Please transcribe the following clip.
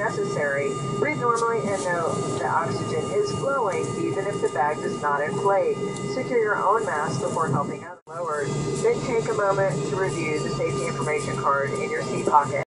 necessary. Breathe normally and know that oxygen is flowing even if the bag does not inflate. Secure your own mask before helping others lowered. Then take a moment to review the safety information card in your seat pocket.